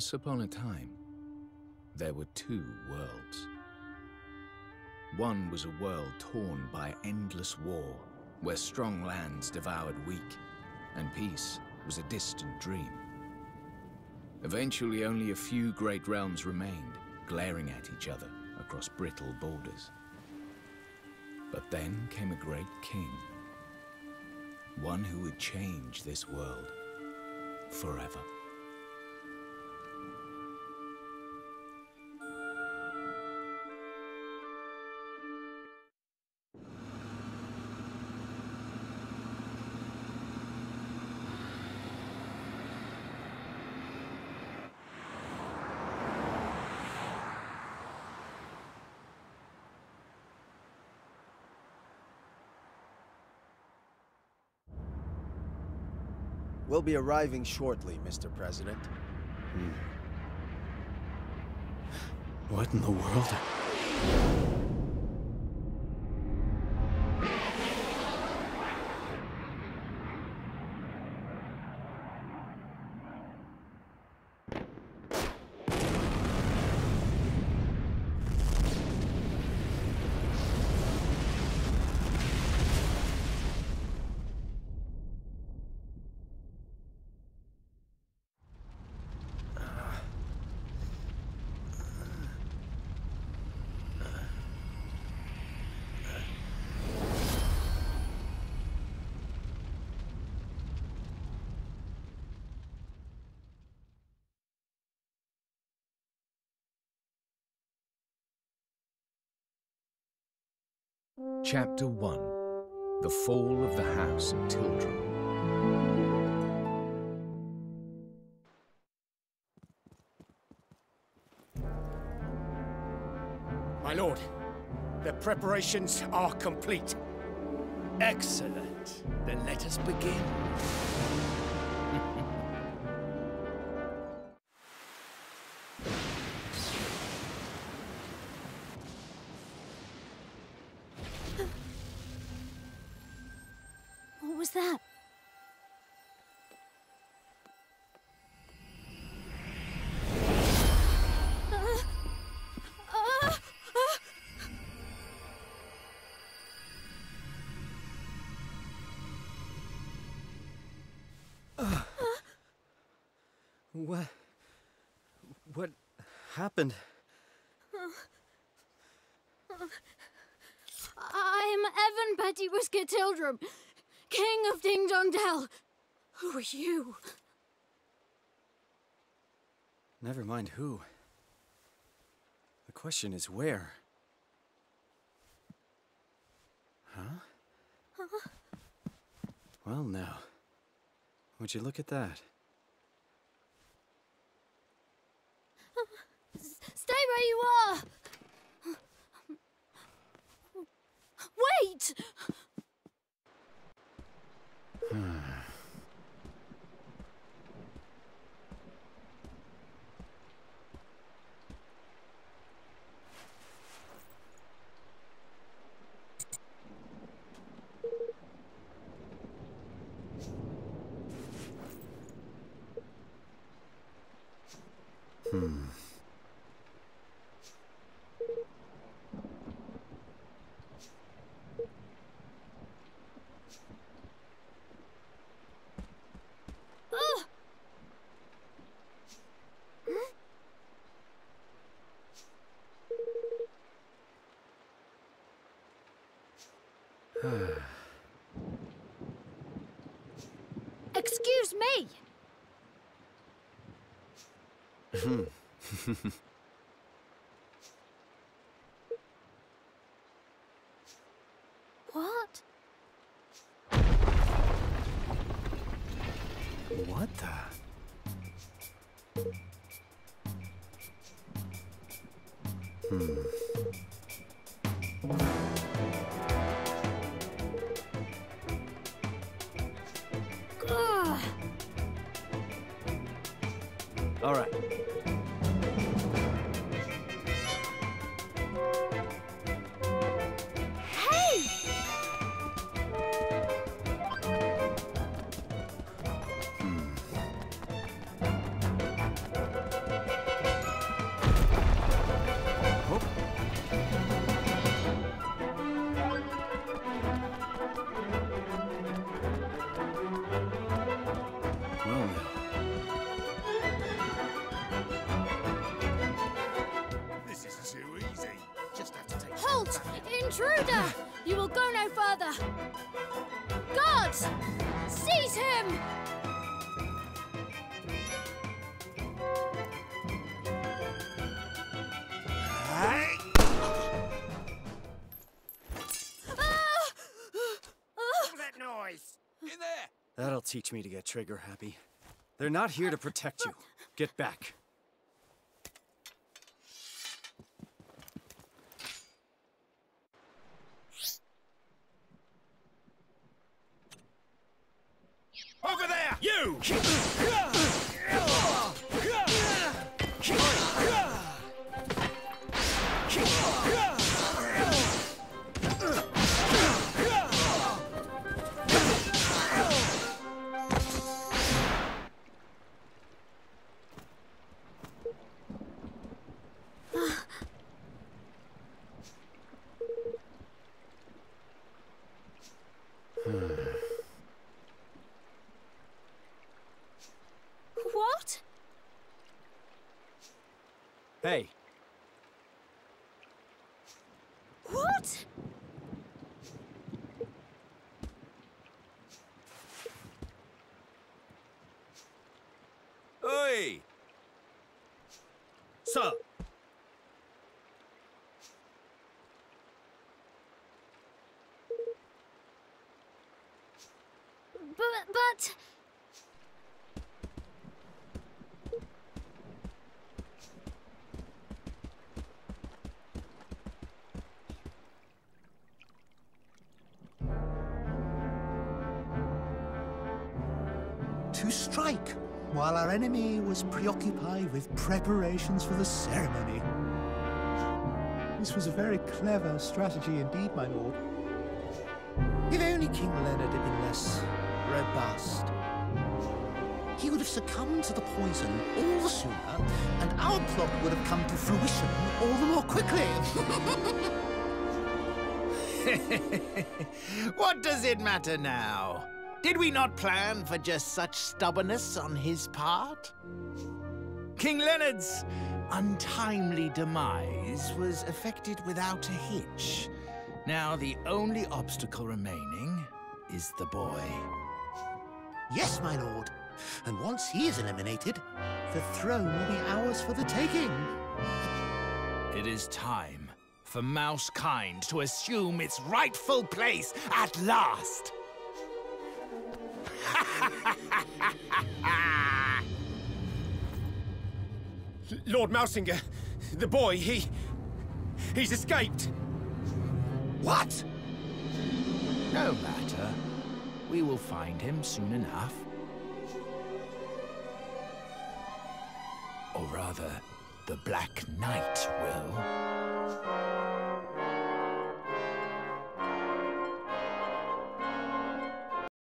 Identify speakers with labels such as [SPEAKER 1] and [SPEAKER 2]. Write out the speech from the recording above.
[SPEAKER 1] Once upon a time, there were two worlds. One was a world torn by endless war, where strong lands devoured weak, and peace was a distant dream. Eventually, only a few great realms remained, glaring at each other across brittle borders. But then came a great king, one who would change this world forever.
[SPEAKER 2] We'll be arriving shortly, Mr. President.
[SPEAKER 3] Hmm. What in the world?
[SPEAKER 1] Chapter 1 The Fall of the House of Tildrum.
[SPEAKER 4] My lord, the preparations are complete.
[SPEAKER 5] Excellent. Then let us begin.
[SPEAKER 6] Was that?
[SPEAKER 3] What? What happened?
[SPEAKER 6] I'm Evan Pettiwhisker Tildrum, King of Ding Dong Dell. Who are you?
[SPEAKER 3] Never mind who. The question is where? Huh? Well, now. Would you look at that?
[SPEAKER 6] Stay where you are! Wait!
[SPEAKER 3] Hmm.
[SPEAKER 6] Ugh! Excuse me! What?
[SPEAKER 3] what the? Hmm. All right.
[SPEAKER 6] Intruder! You will go no further! Guards! Seize him!
[SPEAKER 4] What was that noise?
[SPEAKER 7] In there!
[SPEAKER 3] That'll teach me to get trigger happy. They're not here to protect you. Get back.
[SPEAKER 4] You!
[SPEAKER 6] What?
[SPEAKER 3] Hey,
[SPEAKER 6] What?
[SPEAKER 7] Oi!
[SPEAKER 8] Strike while our enemy was preoccupied with preparations for the ceremony. This was a very clever strategy indeed, my lord. If only King Leonard had been less robust, he would have succumbed to the poison all the sooner, and our plot would have come to fruition all the more quickly.
[SPEAKER 1] What does it matter now? Did we not plan for just such stubbornness on his part? King Leonard's untimely demise was effected without a hitch. Now the only obstacle remaining is the boy.
[SPEAKER 8] yes, my lord. And once he is eliminated, the throne will be ours for the taking.
[SPEAKER 1] It is time for Mousekind to assume its rightful place at last.
[SPEAKER 4] Lord Mausinger, the boy, he. He's escaped.
[SPEAKER 8] What?
[SPEAKER 1] No matter. We will find him soon enough. Or rather, the Black Knight will.